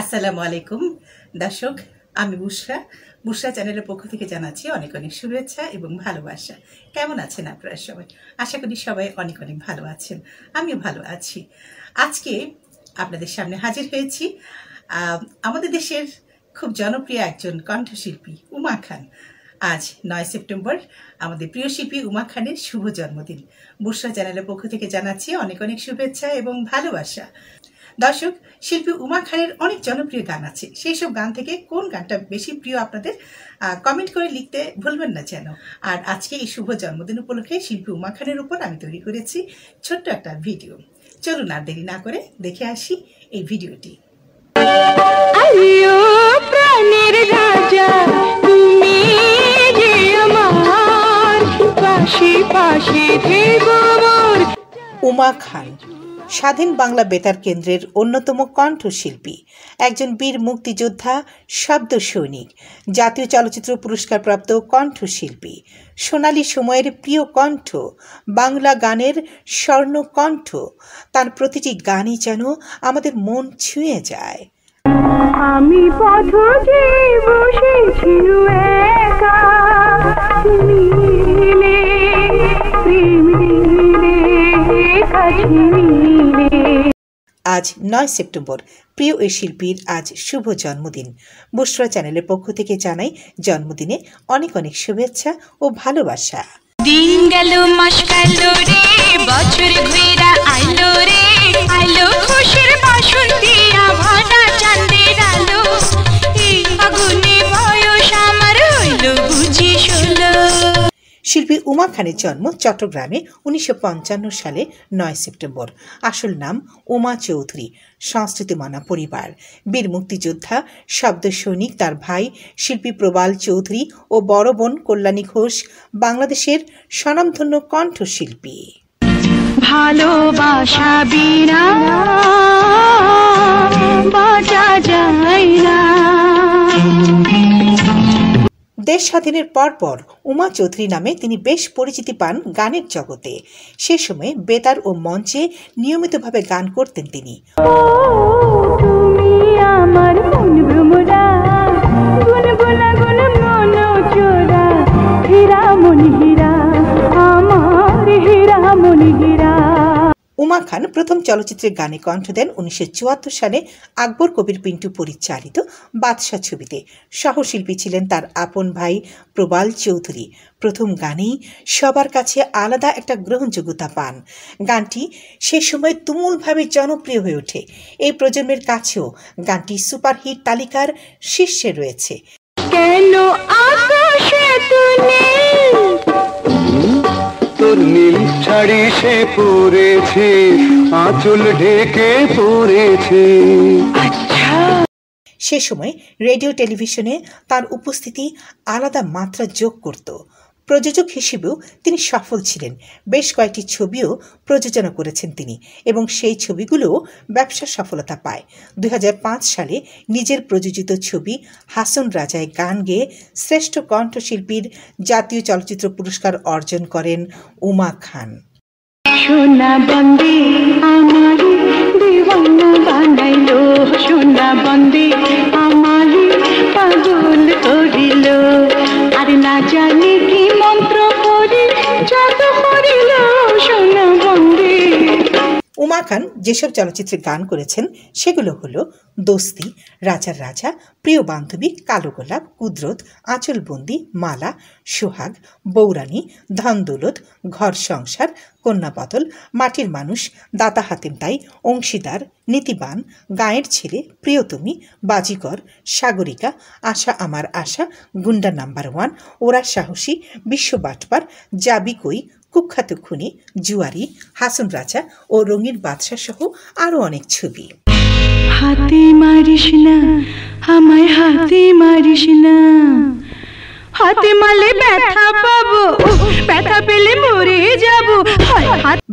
আসসালামু আলাইকুম দর্শক, আমি বুসরা। বুসরা চ্যানেলের পক্ষ থেকে জানাচ্ছি অনেক অনেক শুভেচ্ছা এবং ভালোবাসা। কেমন আছেন আপনারা সবাই? আশা করি সবাই অনেক অনেক ভালো আছেন। আমিও ভালো আছি। আজকে আপনাদের সামনে হাজির হয়েছি আমাদের দেশের খুব জনপ্রিয় একজন কণ্ঠশিল্পী উমা খান। আজ নয় সেপ্টেম্বর, আমাদের প্রিয় শিল্পী উমা খানের শুভ জন্মদিন। বুসরা চ্যানেলের পক্ষ থেকে জানাচ্ছি অনেক অনেক শুভেচ্ছা এবং ভালোবাসা। দর্শক শিল্পী উমা খানের অনেক জনপ্রিয় গান আছে। সেই সব গান থেকে কোন গানটা বেশি প্রিয় আপনাদের কমেন্ট করে লিখতে ভুলবেন না যেন। আর আজকে এই শুভ জন্মদিন উপলক্ষে শিল্পী উমা খানের উপর আমি তৈরি করেছি ছোট্ট একটা ভিডিও। চলুন আর দেরি না করে দেখে আসি এই ভিডিওটি। উমা খান স্বাধীন বাংলা বেতার কেন্দ্রের অন্যতম কণ্ঠশিল্পী, একজন বীর মুক্তিযোদ্ধা, শব্দ সৈনিক, জাতীয় চলচ্চিত্র পুরস্কারপ্রাপ্ত কণ্ঠশিল্পী, সোনালী সময়ের প্রিয় কণ্ঠ, বাংলা গানের স্বর্ণ কণ্ঠ। তার প্রতিটি গানই যেন আমাদের মন ছুঁয়ে যায়। আমি পথ বসেছি একা প্রেম আজ নয় সেপ্টেম্বর। প্রিয় এই শিল্পীর আজ শুভ জন্মদিন। বুসরা চ্যানেলের পক্ষ থেকে জানাই জন্মদিনে অনেক অনেক শুভেচ্ছা ও ভালোবাসা। দিন গেল, মাস গেল রে, বছর ঘুরা আইলো রে, আইলো খুশির বাসন শিল্পী উমা খানের জন্ম চট্টগ্রামে উনিশশো পঞ্চান্ন সালে নয় সেপ্টেম্বর। আসল নাম উমা চৌধুরী। সংস্কৃতি মানা পরিবার। বীর মুক্তিযোদ্ধা, শব্দ সৈনিক তার ভাই, শিল্পী প্রবাল চৌধুরী ও বড় বোন কল্যাণী ঘোষ, বাংলাদেশের স্বনামধন্য কণ্ঠশিল্পী। ভালোবাসা বিনা, বাঁচা যায় না। দেশ স্বাধীনের পরপর উমা চৌধুরী নামে তিনি বেশ পরিচিতি পান গানের জগতে। সে সময়ে বেতার ও মঞ্চে নিয়মিতভাবে গান করতেন তিনি। আমার উমা খান প্রথম চলচ্চিত্রের গানে কণ্ঠ দেন উনিশশো চুয়াত্তর সালে আকবর কবির পিন্টু পরিচালিত বাদশাহ ছবিতে। সহশিল্পী ছিলেন তার আপন ভাই প্রবাল চৌধুরী। প্রথম গানেই সবার কাছে আলাদা একটা গ্রহণযোগ্যতা পান। গানটি সে সময় তুমুলভাবে জনপ্রিয় হয়ে ওঠে। এই প্রজন্মের কাছেও গানটি সুপারহিট তালিকার শীর্ষে রয়েছে। কেন আকাশে শাড়ি সে পরেছে আঁচল ঢেকে পড়েছে। আচ্ছা। সে সময় রেডিও টেলিভিশনে তার উপস্থিতি আলাদা মাত্রা যোগ করত। প্রযোজক হিসেবেও তিনি সফল ছিলেন। বেশ কয়েকটি ছবিও প্রযোজনা করেছেন তিনি এবং সেই ছবিগুলোও ব্যবসা সফলতা পায়। দু হাজার পাঁচ সালে নিজের প্রযোজিত ছবি হাসন রাজায় গান গেয়ে শ্রেষ্ঠ কণ্ঠশিল্পীর জাতীয় চলচ্চিত্র পুরস্কার অর্জন করেন উমা খান। সোনা বন্দে, আমার দিওয়ানা বানাইলো। সোনা বন্দে, আমার পাগল করিল। আর না জানি কি মন্ত্র উমা খান যেসব চলচ্চিত্রে গান করেছেন, সেগুলো হলো দোস্তি, রাজার রাজা, প্রিয় বান্ধবী, কালো গোলাপ, কুদরত, আঁচলবন্দি, মালা, সোহাগ, বৌরানী, ধন দৌলত, ঘর সংসার কন্যাবদল মাটির মানুষ, দাতা হাতিম তাই, অংশীদার, নীতিবান, গায়ের ছেলে, প্রিয়তমী, বাজিকর, সাগরিকা, আশা আমার আশা, গুন্ডা নাম্বার ওয়ান, ওরা সাহসী, বিশ্ব বাটপার, যাবি কই কুখ্যাত খুনি জুয়ারি হাসন রাজা ও রঙিন বাদশাহ সহ আরও অনেক ছবি। হাতে মারিস না আমায় হাতে মারিস না। হাতে মারলে ব্যথা পাবো ব্যথা পেলে মরে যাব।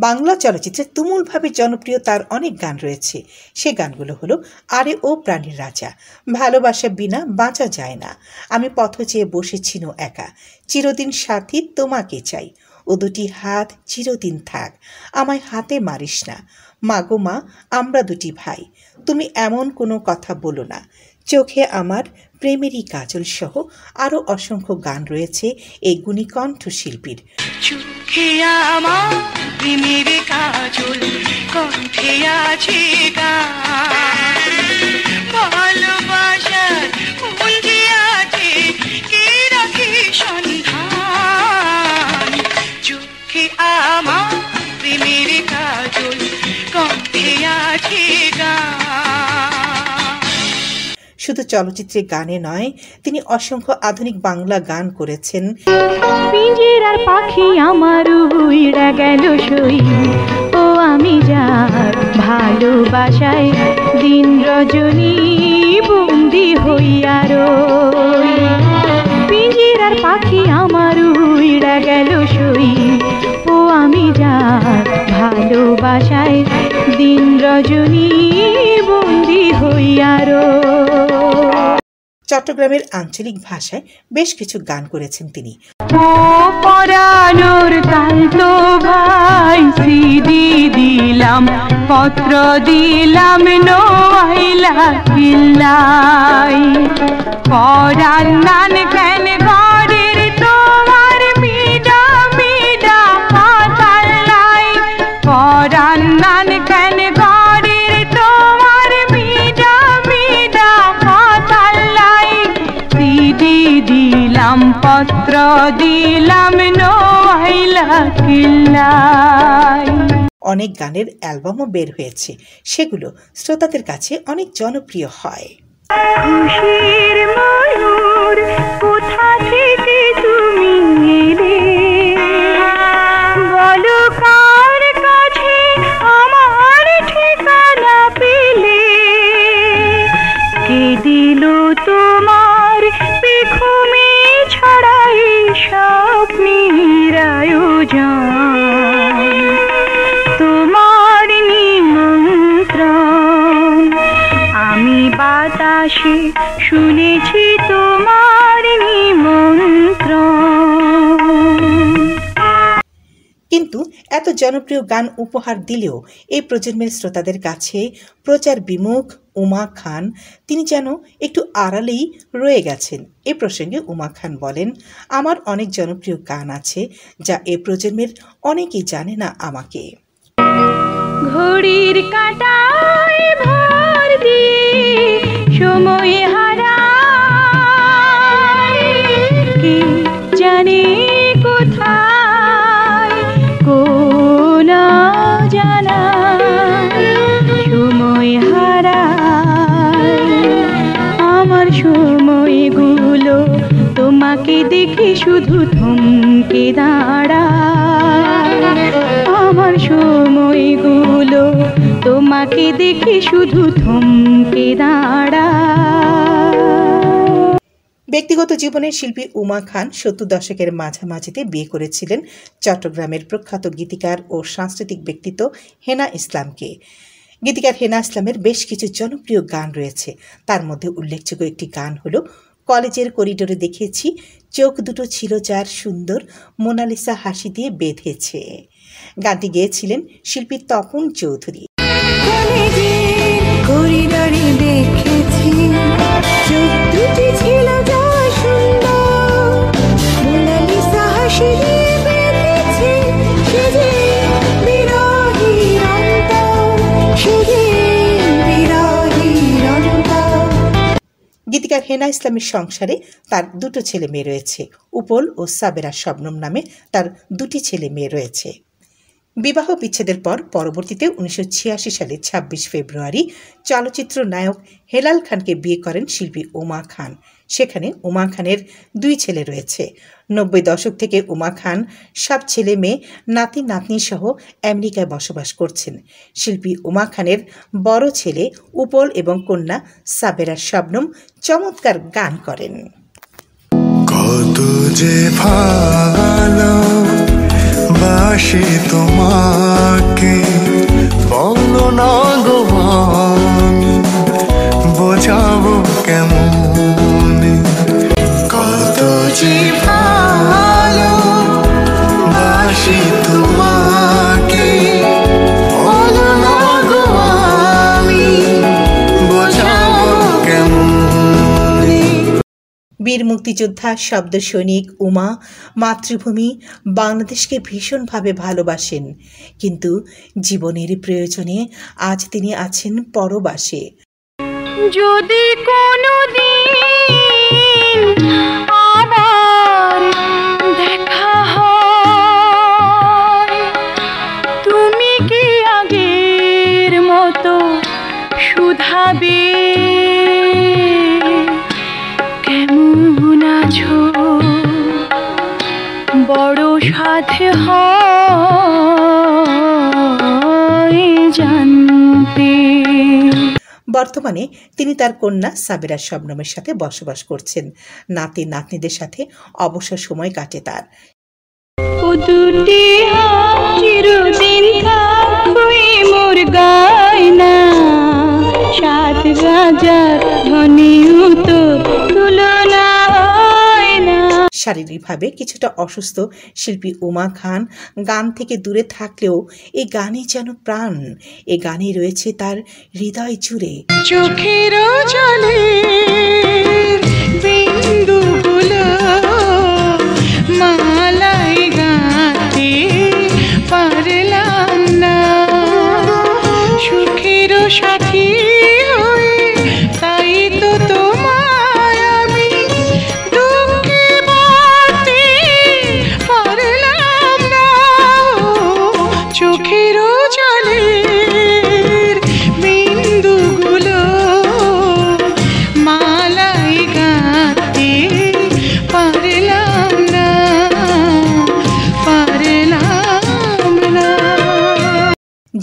বাংলা চলচ্চিত্রে তুমুলভাবে জনপ্রিয় তার অনেক গান রয়েছে। সে গানগুলো হলো আরে ও প্রাণীর রাজা ভালোবাসা বিনা বাঁচা যায় না। আমি পথ চেয়ে বসেছিল একা চিরদিন সাথী তোমাকে চাই। ও দুটি হাত চিরদিন থাক, আমায় হাতে মারিস না। মা গো মা, আমরা দুটি ভাই, তুমি এমন কোনো কথা বলো না। চোখে আমার প্রেমেরই কাজল সহ আরও অসংখ্য গান রয়েছে এই গুণীকণ্ঠ শিল্পীর আমার প্রেমের কাজল চোখে আমার প্রেমের কাজল কণ্ঠে আছে শুধু চলচ্চিত্রে গানে নয় তিনি অসংখ্য আধুনিক বাংলা গান করেছেন। পিঞ্জিরার পাখি আমার উইড়া গেল সই। ও আমি যার ভালোবাসায় দিন রজনী বন্দি হইয়া রই। পিঞ্জিরার পাখি আমার উইড়া গেল সই। ভালোবাসায় দিন রজনী বন্দি হইয়া রই চট্টগ্রামের আঞ্চলিক ভাষায় বেশ কিছু গান করেছেন তিনি। পরানোর কাল তো ভাই সিদি দিলাম পত্র দিলাম নোয়াইলা কিল্লাই পরান নান কেন দিলাম অনেক গানের অ্যালবামও বের হয়েছে। সেগুলো শ্রোতাদের কাছে অনেক জনপ্রিয় হয়। খুশির ময়ূর কোথা শুনেছি তোমার নিমন্ত্রণ। কিন্তু এত জনপ্রিয় গান উপহার দিলেও এই প্রজন্মের শ্রোতাদের কাছে প্রচার বিমুখ উমা খান। তিনি যেন একটু আড়ালেই রয়ে গেছেন। এ প্রসঙ্গে উমা খান বলেন আমার অনেক জনপ্রিয় গান আছে যা এ প্রজন্মের অনেকেই জানে না আমাকে। ঘড়ির কাঁটায় ভর দিয়ে সময় থমকে দাঁড়ায় আমার সময়গুলো তোমাকে দেখে শুধু থমকে দাঁড়ায় ব্যক্তিগত জীবনে শিল্পী উমা খান সত্তর দশকের মাঝামাঝিতে বিয়ে করেছিলেন চট্টগ্রামের প্রখ্যাত গীতিকার ও সাংস্কৃতিক ব্যক্তিত্ব হেনা ইসলামকে। গীতিকার হেনা ইসলামের বেশ কিছু জনপ্রিয় গান রয়েছে। তার মধ্যে উল্লেখযোগ্য একটি গান হলো কলেজের করিডোরে দেখেছি চোখ দুটো ছিল যার সুন্দর মোনালিসা হাসি দিয়ে বেঁধেছে। গানটি গেয়েছিলেন শিল্পী তপন চৌধুরী। গীতিকার হেনা ইসলামের সংসারে তার দুটো ছেলে মেয়ে রয়েছে। উপল ও সাবেরা শবনম নামে তার দুটি ছেলে মেয়ে রয়েছে। বিবাহ বিচ্ছেদের পর পরবর্তীতে উনিশশো সালে ২৬ ফেব্রুয়ারি চলচ্চিত্র নায়ক হেলাল খানকে বিয়ে করেন শিল্পী ওমা খান। সেখানে উমা খানের দুই ছেলে রয়েছে। নব্বই দশক থেকে উমা খান সব ছেলে মেয়ে, নাতি নাতনি সহ আমেরিকায় বসবাস করছেন। শিল্পী উমা খানের বড় ছেলে উপল এবং কন্যা সাবেরা শবনম চমৎকার গান করেন। কত যে ভালো বাসি তোমাকে বোঝাবো কেমন? বীর মুক্তিযোদ্ধা, শব্দ সৈনিক, উমা, মাতৃভূমি বাংলাদেশকে ভীষণভাবে ভালোবাসেন। কিন্তু জীবনের প্রয়োজনে আজ তিনি আছেন পরবাসে। যদি কোনো দিন দেখা হয়, তুমি কি আগের মতো শুধাবে বড় সাথে জানতে। বর্তমানে তিনি তার কন্যা সাবেরা শবনমের সাথে বসবাস করছেন। নাতি নাতনিদের সাথে অবসর সময় কাটে তার। ও দুটি চিরদিন থাকবে মোর গায়না। সাত রাজার ধনিও তো না শারীরিকভাবে কিছুটা অসুস্থ শিল্পী উমা খান গান থেকে দূরে থাকলেও এই গানে যেন প্রাণ, এ গানে রয়েছে তার হৃদয় জুড়ে। চোখের জলে বিন্দুগুলো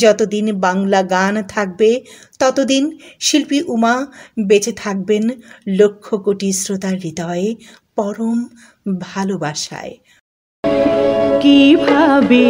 যতদিন বাংলা গান থাকবে, ততদিন শিল্পী উমা বেঁচে থাকবেন লক্ষ কোটি শ্রোতার হৃদয়ে পরম ভালোবাসায়। কীভাবে